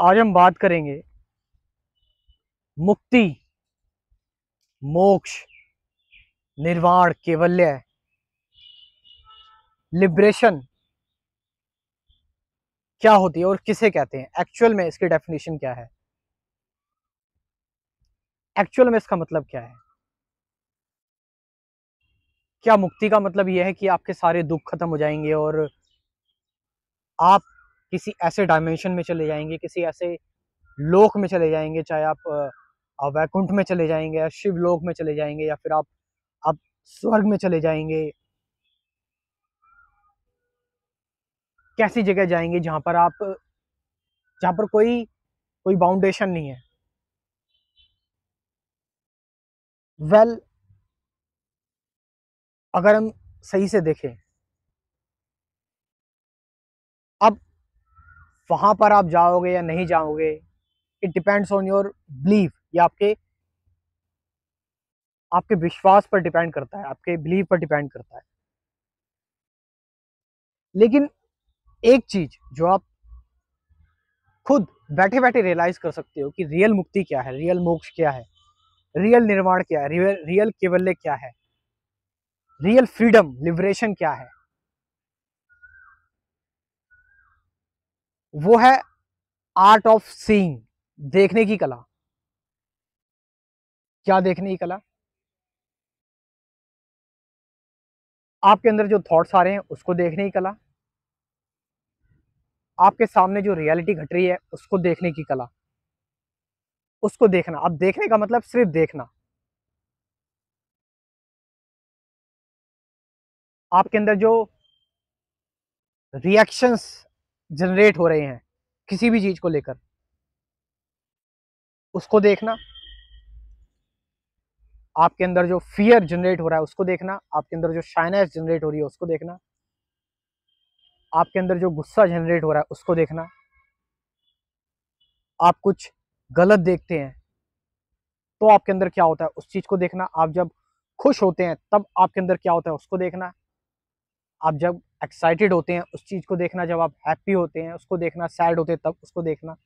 आज हम बात करेंगे मुक्ति, मोक्ष, निर्वाण, केवल्य, लिबरेशन। क्या होती है और किसे कहते हैं? एक्चुअल में इसकी डेफिनेशन क्या है? एक्चुअल में इसका मतलब क्या है? क्या मुक्ति का मतलब यह है कि आपके सारे दुख खत्म हो जाएँगे और आप किसी ऐसे डायमेंशन में चले जाएँगे किसी ऐसे लोक में चले जाएँगे चाहे आप वैकुंठ में चले जाएँगे या शिव लोक में चले जाएँगे या फिर आप आप स्वर्ग में चले जाएँगे। कैसी जगह जाएँगे जहाँ पर आप जहाँ पर कोई कोई बाउंडेशन नहीं है। वेल well, अगर हम सही से देखें अब वहाँ पर आप जाओगे या नहीं जाओगे it depends on your belief या आपके आपके विश्वास पर डिपेंड करता है, आपके बिलीव पर डिपेंड करता है। लेकिन एक चीज़ जो आप खुद बैठे बैठे रियलाइज़ कर सकते हो कि रियल मुक्ति क्या है रियल मोक्ष क्या है रियल निर्माण क्या है रियल रियल केवल्य क्या है रियल फ्रीडम लिबरेशन क्या है। वो है आर्ट ऑफ़ सीइंग, देखने की कला। क्या देखने की कला? आपके अंदर जो थॉट्स आ रहे हैं, उसको देखने की कला। आपके सामने जो रियलिटी घट रही है, उसको देखने की कला। उसको देखना। अब देखने का मतलब सिर्फ़ देखना। आपके अंदर जो रिएक्शंस जनरेट हो रहे हैं किसी भी चीज़ को लेकर। उसको देखना, आपके अंदर जो फियर जनरेट हो रहा है उसको देखना, आपके अंदर जो शाइनेस जनरेट हो रही है उसको देखना, आपके अंदर जो गुस्सा जनरेट हो रहा है उसको देखना। आप कुछ गलत देखते हैं तो आपके अंदर क्या होता है उस चीज़ को देखना। आप जब खुश होते हैं, तब आपके अंदर क्या होता है उसको देखना। आप जब एक्साइटेड होते हैं, उस चीज़ को देखना जब आप हैप्पी होते हैं, उसको देखना सैड होते हैं, तब उसको देखना।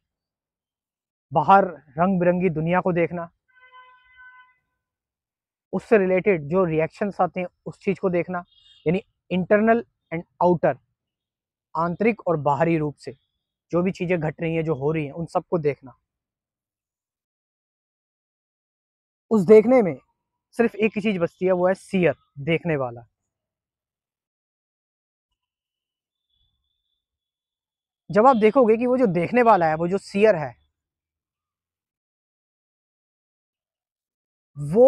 बाहर रंग बिरंगी दुनिया को देखना। उससे रिलेटेड जो रिएक्शंस आते हैं, उस चीज़ को देखना, यानी इंटरनल एंड आउटर आंतरिक और बाहरी रूप से, जो भी चीज़ें घट रही हैं, जो हो रही हैं, उन सबको देखना। उस देखने में सिर्फ़ एक ही चीज़ बचती है, वो है सीयर देखने वाला। जब आप देखोगे कि वो जो देखने वाला है, वो जो सीयर है, वो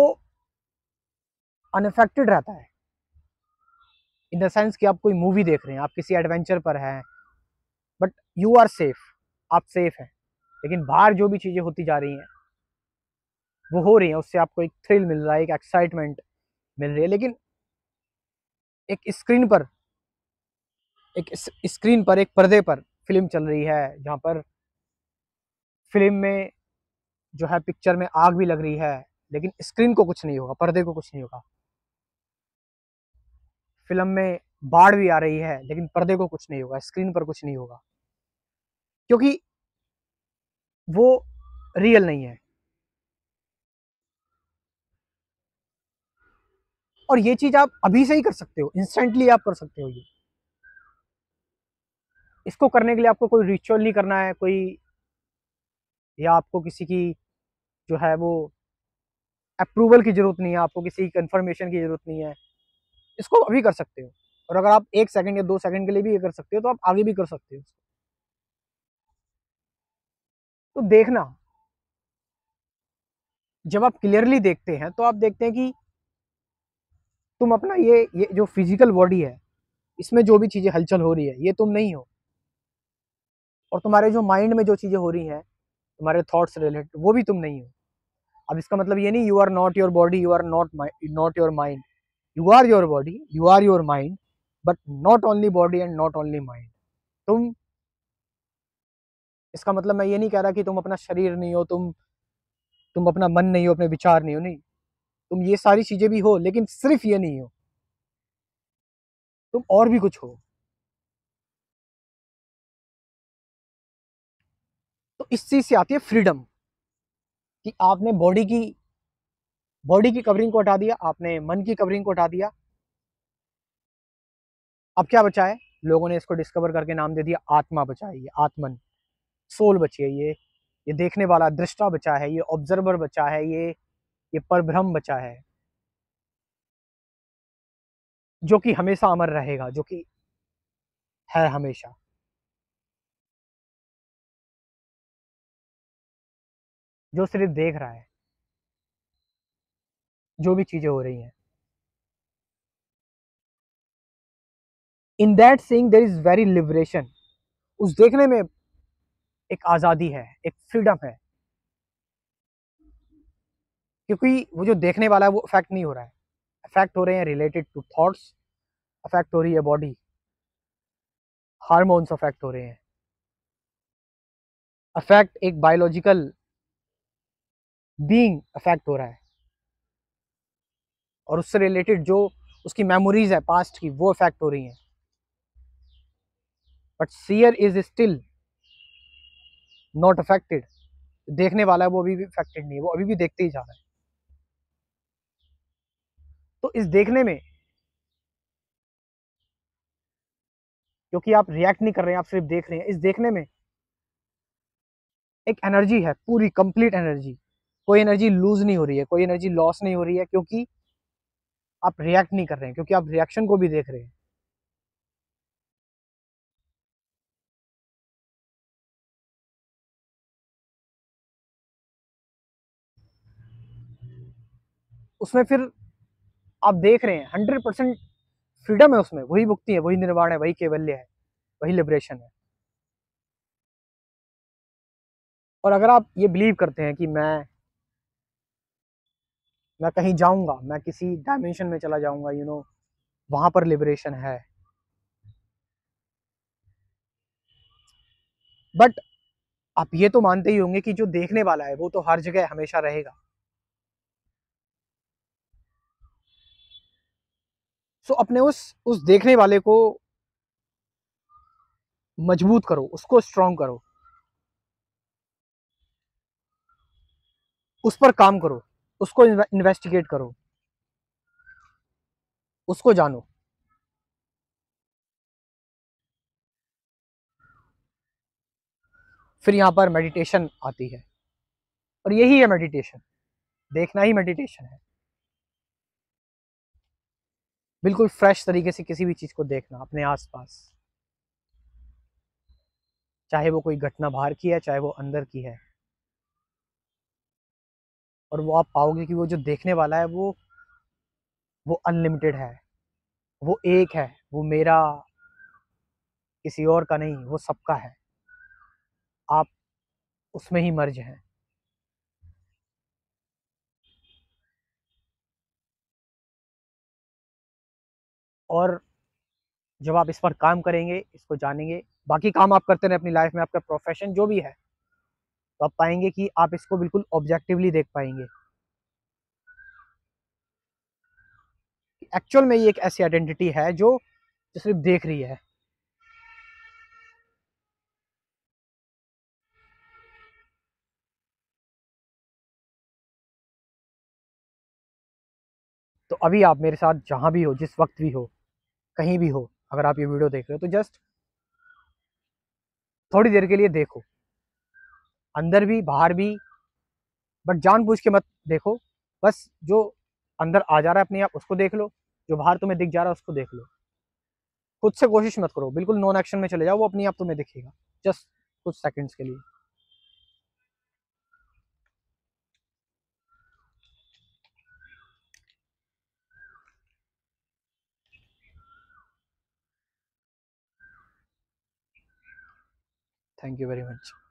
अनफेक्टेड रहता है। इन द सेंस कि आप कोई मूवी देख रहे हैं, आप किसी एडवेंचर पर हैं बट यू आर सेफ़ आप सेफ़ हैं। लेकिन बाहर जो भी चीज़ें होती जा रही हैं, वो हो रही हैं, उससे आपको एक थ्रिल मिल रहा है, एक एक्साइटमेंट मिल रही है। लेकिन एक स्क्रीन पर, एक स्क्रीन पर, एक पर्दे पर फ़िल्म चल रही है, जहाँ पर फ़िल्म में जो है पिक्चर में आग भी लग रही है, लेकिन स्क्रीन को कुछ नहीं होगा, पर्दे को कुछ नहीं होगा। फ़िल्म में बाढ़ भी आ रही है, लेकिन पर्दे को कुछ नहीं होगा, स्क्रीन पर कुछ नहीं होगा। क्योंकि वो रियल नहीं है। और ये चीज़ आप अभी से ही कर सकते हो, इंस्टेंटली आप कर सकते हो ये। इसको करने के लिए आपको कोई रिचुअल नहीं करना है, कोई या आपको किसी की जो है वो अप्रूवल की ज़रूरत नहीं है, आपको किसी की कन्फर्मेशन की ज़रूरत नहीं है, इसको अभी कर सकते हो। और अगर आप एक सेकंड या दो सेकंड के लिए भी ये कर सकते हो तो आप आगे भी कर सकते हो तो देखना, जब आप क्लियरली देखते हैं तो आप देखते हैं कि तुम अपना ये ये जो फ़िज़िकल बॉडी है, इसमें जो भी चीज़ें हलचल हो रही है, ये तुम नहीं हो। और तुम्हारे जो माइंड में जो चीज़ें हो रही हैं, तुम्हारे थॉट्स रिलेटेड वो भी तुम नहीं हो। अब इसका मतलब ये नहीं you are not your body you are not not your mind you are your body you are your mind but not only body and not only mind तुम, इसका मतलब मैं ये नहीं कह रहा कि तुम अपना शरीर नहीं हो, तुम तुम अपना मन नहीं हो, अपने विचार नहीं हो, नहीं। तुम ये सारी चीज़ें भी हो, लेकिन सिर्फ़ ये नहीं हो। तुम और भी कुछ हो। इस चीज़ से आती है फ्रीडम कि आपने बॉडी की बॉडी की कवरिंग को हटा दिया, आपने मन की कवरिंग को हटा दिया। अब क्या बचा है? लोगों ने इसको डिस्कवर करके नाम दे दिया, आत्मा बचा है ये, आत्मन। सोल बची है ये ये देखने वाला दृष्टा बचा है, ये ऑब्जर्वर बचा है, ये ये परभ्रम बचा है। जो कि हमेशा अमर रहेगा, जो कि है हमेशा। जो सिर्फ़ देख रहा है। जो भी चीज़ें हो रही हैं। In that seeing there is very liberation उस देखने में एक आज़ादी है, एक फ्रीडम है। क्योंकि वो जो देखने वाला है, वो अफेक्ट नहीं हो रहा है। अफेक्ट हो रहे हैं रिलेटेड टू थॉट्स अफेक्ट हो रही है बॉडी हार्मोन्स अफेक्ट हो रहे हैं। अफेक्ट एक बायोलॉजिकल बीइंग अफेक्ट हो रहा है। और उससे रिलेटेड जो उसकी मेमोरीज है पास्ट की, वो अफेक्ट हो रही हैं। But seer is still not affected देखने वाला है, वो अभी भी अफेक्टेड नहीं है, वो अभी भी देखते ही जा रहा है। तो इस देखने में क्योंकि आप रिएक्ट नहीं कर रहे हैं, आप सिर्फ़ देख रहे हैं, इस देखने में एक एनर्जी है, पूरी कंप्लीट एनर्जी कोई एनर्जी लूज नहीं हो रही है, कोई एनर्जी लॉस नहीं हो रही है क्योंकि आप रिएक्ट नहीं कर रहे हैं, क्योंकि आप रिएक्शन को भी देख रहे हैं। उसमें फिर आप देख रहे हैं हंड्रेड परसेंट फ्रीडम है उसमें, वही मुक्ति है, वही निर्वाण है, वही केवल्य है, वही लिबरेशन है। और अगर आप ये बिलीव करते हैं कि मैं मैं कहीं जाऊँगा मैं किसी डायमेंशन में चला जाऊँगा यू नो वहाँ पर लिबरेशन है। बट आप ये तो मानते ही होंगे कि जो देखने वाला है वो तो हर जगह हमेशा रहेगा। सो so, अपने उस उस देखने वाले को मज़बूत करो उसको स्ट्रांग करो। उस पर काम करो। उसको इन्वेस्टिगेट करो। उसको जानो। फिर यहाँ पर मेडिटेशन आती है। और यही है मेडिटेशन देखना ही मेडिटेशन है। बिल्कुल फ्रेश तरीके से किसी भी चीज़ को देखना, अपने आसपास। चाहे वो कोई घटना बाहर की है, चाहे वो अंदर की है। और वो आप पाओगे कि वो जो देखने वाला है, वो वो अनलिमिटेड है। वो एक है, वो मेरा किसी और का नहीं, वो सबका है। आप उसमें ही मर्ज हैं। और जब आप इस पर काम करेंगे, इसको जानेंगे, बाकी काम आप करते रहे अपनी लाइफ में, आपका प्रोफेशन जो भी है। तो आप पाएँगे कि आप इसको बिल्कुल ऑब्जेक्टिवली देख पाएँगे। एक्चुअल में ये एक ऐसी आइडेंटिटी है जो, सिर्फ़ देख रही है। तो अभी आप मेरे साथ जहाँ भी हो जिस वक्त भी हो कहीं भी हो अगर आप ये वीडियो देख रहे हो तो जस्ट थोड़ी देर के लिए देखो। अंदर भी, बाहर भी। बट जानबूझ के मत देखो। बस जो अंदर आ जा रहा है अपने आप, उसको देख लो। जो बाहर तुम्हें दिख जा रहा है, उसको देख लो। खुद से कोशिश मत करो। बिल्कुल नॉन एक्शन में चले जाओ, वो अपने आप तुम्हें दिखेगा। जस्ट कुछ सेकंड्स के लिए। Thank you very much.